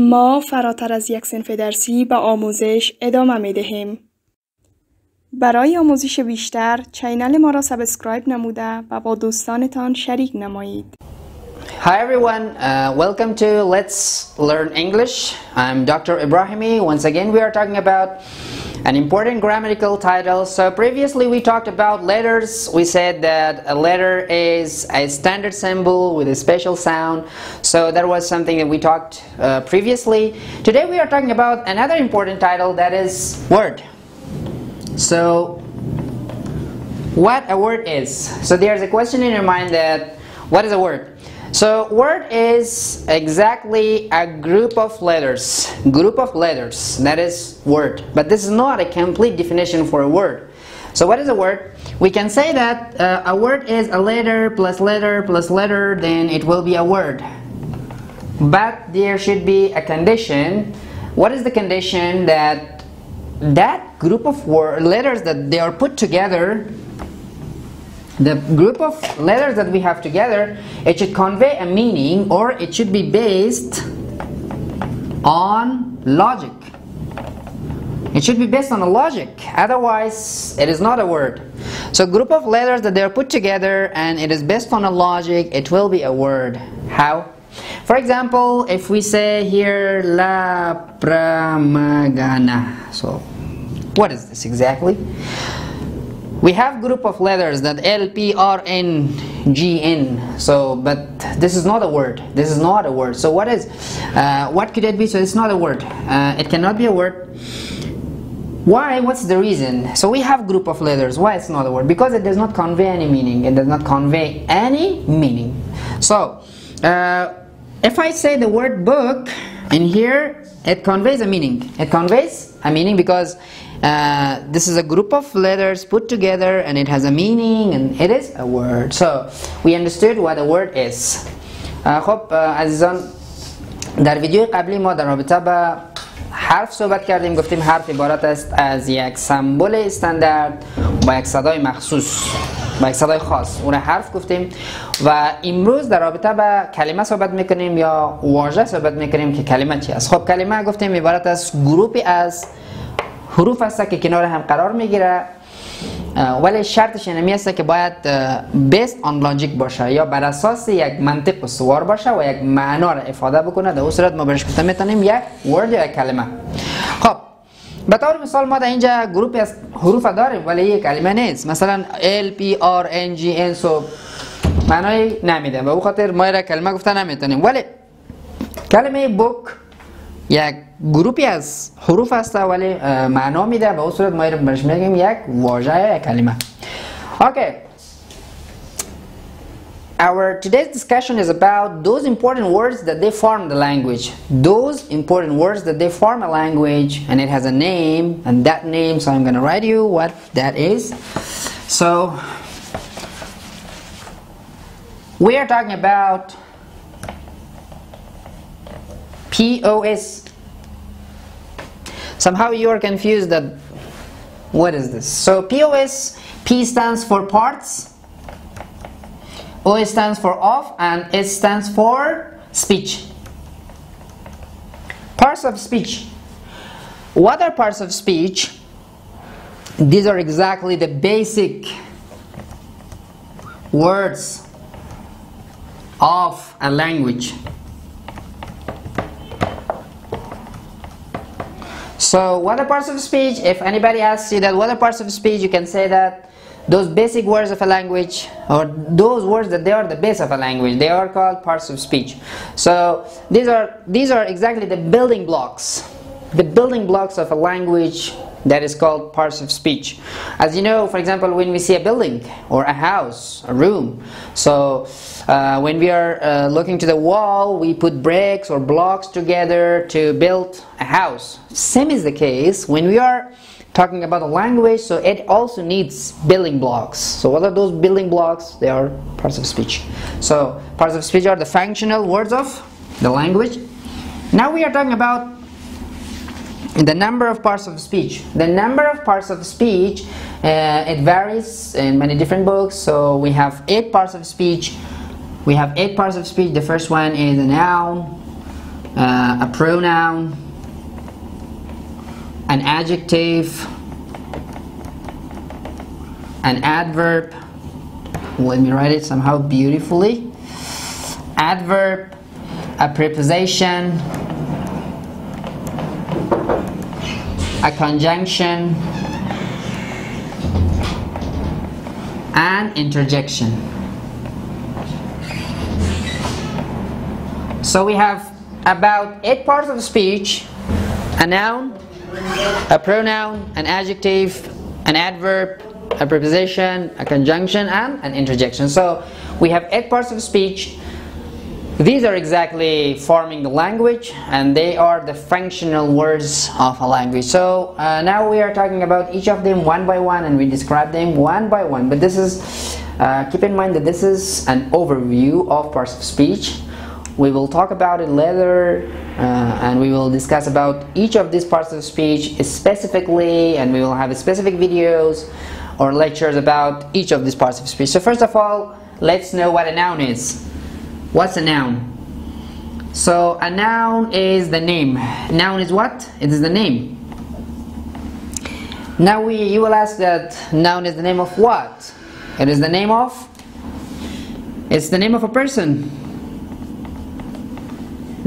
ما فراتر از یک صنف درسی به آموزش ادامه می دهیم. برای آموزش بیشتر چینل ما را سابسکرایب نموده و با دوستانتان شریک نمایید. Hi everyone, uh, welcome to Let's Learn English. I'm Dr. Ibrahimi. Once again, we are talking about an important grammatical title. So, previously, we talked about letters. We said that a letter is a standard symbol with a special sound. So, that was something that we talked uh, previously. Today, we are talking about another important title that is word. So, what a word is. So, there's a question in your mind that what is a word? So word is exactly a group of letters. Group of letters. That is word. But this is not a complete definition for a word. So what is a word? We can say that uh, a word is a letter plus letter plus letter, then it will be a word. But there should be a condition. What is the condition that that group of letters that they are put together the group of letters that we have together it should convey a meaning or it should be based on logic. It should be based on a logic otherwise it is not a word. So group of letters that they are put together and it is based on a logic it will be a word. How? For example if we say here la pramagana so what is this exactly we have group of letters that L, P, R, N, G, N. So, but this is not a word. This is not a word. So, what is? Uh, what could it be? So, it's not a word. Uh, it cannot be a word. Why? What's the reason? So, we have group of letters. Why it's not a word? Because it does not convey any meaning. It does not convey any meaning. So, uh, if I say the word book in here, it conveys a meaning. It conveys a meaning because uh, this is a group of letters put together and it has a meaning and it is a word so we understood what a word is uh, خب uh, عزیزان در ویدیو قبلی ما در رابطه با حرف صحبت کردیم گفتیم حرف عبارت است از یک سمبل استاندارد با یک صدای مخصوص با یک خاص. اون حرف گفتیم و امروز در رابطه با کلمه صحبت می‌کنیم یا واژه صحبت می‌کنیم که کلمه چی است. خب کلمه گفتیم عبارت از گروپی از حروف هست که کنار هم قرار می‌گیره. ولی شرطش اینمی است که باید بیس آن لاجیک باشه یا بر اساس یک منطق سوار باشه و یک معنا را افاده بکنه. در اون صورت ما برش گفته می‌تونیم یک ورد یا یک کلمه. خب به طور مثال ما در اینجا گروپی از حروف داریم. ولی یک کلمه نیست. مثلا L, P, R, N, G, N سو معنای نمیده و او خاطر ما را کلمه گفته نمی‌تونیم. ولی کلمه بوک یک گروپی از حروف هست ولی معنا میده. به اون صورت ما برش میگیم یک واژه یک کلمه. okay Our today's discussion is about those important words that they form the language. Those important words that they form a language and it has a name and that name so I'm going to write you what that is. So we are talking about POS. Somehow you are confused that what is this? So POS, P stands for parts, O stands for off, and S stands for speech. Parts of speech. What are parts of speech? These are exactly the basic words of a language. So what are parts of speech? If anybody asks you that what are parts of speech, you can say that those basic words of a language or those words that they are the base of a language, they are called parts of speech. So these are these are exactly the building blocks. The building blocks of a language that is called parts of speech. As you know, for example, when we see a building or a house, a room, so uh, when we are uh, looking to the wall, we put bricks or blocks together to build a house. Same is the case when we are talking about a language, so it also needs building blocks. So what are those building blocks? They are parts of speech. So parts of speech are the functional words of the language. Now we are talking about the number of parts of speech the number of parts of speech uh, it varies in many different books so we have eight parts of speech we have eight parts of speech the first one is a noun uh, a pronoun, an adjective, an adverb. Let me write it somehow beautifully. Adverb, a preposition, a conjunction, and interjection. So we have about eight parts of speech a noun, a pronoun, an adjective, an adverb, a preposition, a conjunction, and an interjection. So we have eight parts of speech. These are exactly forming the language and they are the functional words of a language. So uh, now we are talking about each of them one by one and we describe them one by one. But this is, uh, keep in mind that this is an overview of parts of speech we will talk about it later uh, and we will discuss about each of these parts of speech specifically and we will have specific videos or lectures about each of these parts of speech. So first of all, let's know what a noun is. What's a noun? So a noun is the name. Noun is what? It is the name. Now we, you will ask that noun is the name of what? It is the name of? It's the name of a person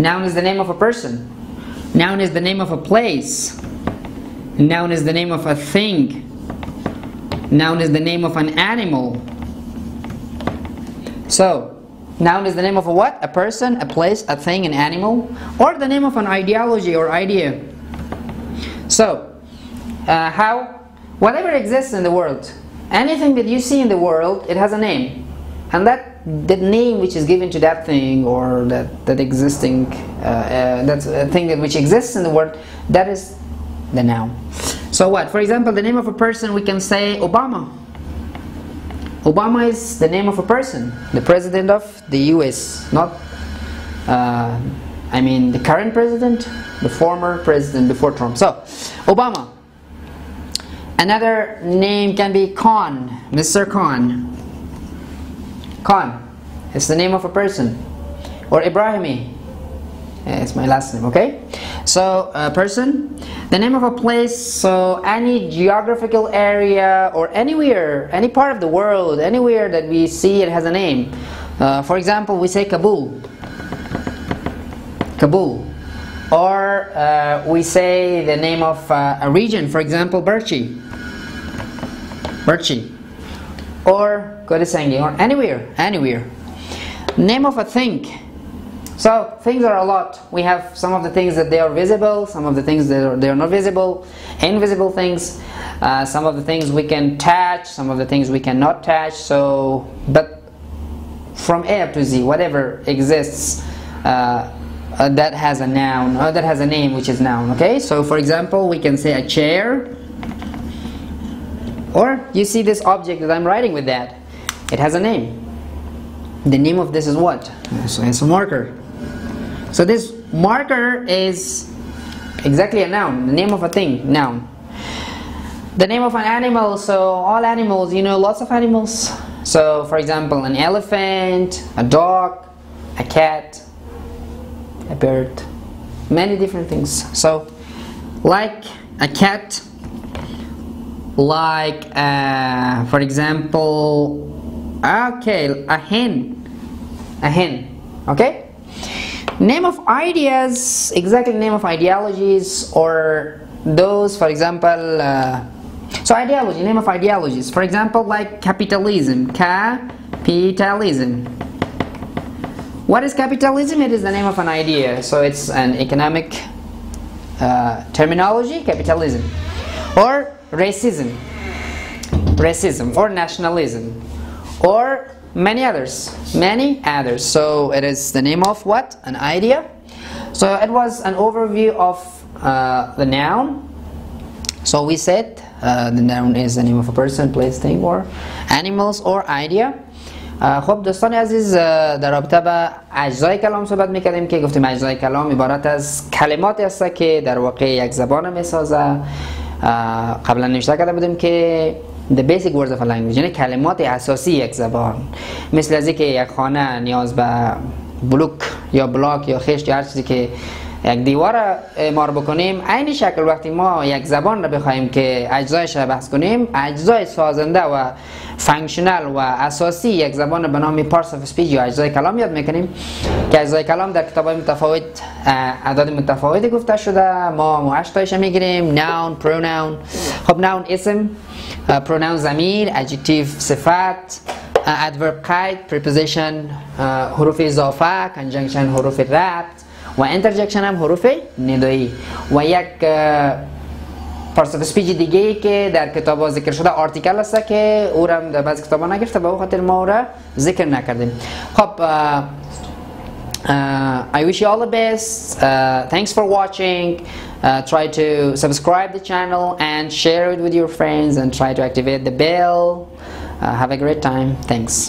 Noun is the name of a person. Noun is the name of a place. Noun is the name of a thing. Noun is the name of an animal. So, noun is the name of a what? A person, a place, a thing, an animal, or the name of an ideology or idea. So, uh, how? Whatever exists in the world, anything that you see in the world, it has a name. And that the name which is given to that thing or that that existing uh, uh, that's a thing that which exists in the world that is the noun. So what? For example the name of a person we can say Obama. Obama is the name of a person the president of the US not uh, I mean the current president the former president before Trump. So Obama. Another name can be Khan Mr. Khan Khan. It's the name of a person. Or Ibrahimi. It's my last name okay? So a person. The name of a place so any geographical area or anywhere any part of the world anywhere that we see it has a name. Uh, for example we say Kabul. Kabul. Or uh, we say the name of uh, a region. For example Birchi Birchi or Kote Sangi or anywhere, anywhere. Name of a thing. So things are a lot. We have some of the things that they are visible, some of the things that are, they are not visible, invisible things. Uh, some of the things we can touch, some of the things we cannot touch. So, but from A to Z, whatever exists uh, uh, that has a noun, uh, that has a name which is noun. Okay. So, for example, we can say a chair or you see this object that I'm writing with that. It has a name. The name of this is what? So it's a marker. So this marker is exactly a noun. The name of a thing, noun. The name of an animal, so all animals, you know, lots of animals. So for example, an elephant, a dog, a cat, a bird, many different things. So like a cat like uh, for example okay a hen. A hen okay? Name of ideas exactly name of ideologies or those for example uh, so ideology name of ideologies. For example like capitalism capitalism. What is capitalism? It is the name of an idea. So it's an economic uh, terminology capitalism. Or racism, racism or nationalism, or many others, many others. So it is the name of what? An idea. So it was an overview of uh, the noun. So we said uh, the noun is the name of a person, place, thing or animals or idea. خب دوستان عزیز در رابطه با اجزای کلام صحبت میکردیم که گفتیم اجزای کلام عبارت از کلماتی هست که در واقع یک زبان میسازه قبلا نوشته کرده بودیم که the basic words of a language یعنی کلمات اساسی یک زبان. مثل از که یک خانه نیاز به بلوک یا بلاک یا خشت یا هر چیزی که یک دیوار اعمار بکنیم عین شکل وقتی ما یک زبان را بخوایم که اجزایش را بحث کنیم اجزای سازنده و فانکشنال و اساسی یک زبان به نام پارس اف اسپیچ یا اجزای کلام یاد می‌کنیم که اجزای کلام در کتاب متفاوت اعداد متفاوتی گفته شده. ما مو تایش می‌گیریم. ناون پروناون خب ناون اسم. پروناون زمیر ادجکتیو صفت. ادورب قید. Preposition حروف اضافه. کنجنکشن حروف ربط. و انترجکشن هم حروف ندایی. و یک پارس اف دیگه ای که در کتاب ذکر شده آرتیکل هست که او را در بعض کتاب نگرفته به خاطر ما او را ذکر نکردیم. خب I wish you all the best. Uh, thanks for watching. Uh, try to subscribe the channel and share it with your friends and try to activate the bell. have a great time. Thanks.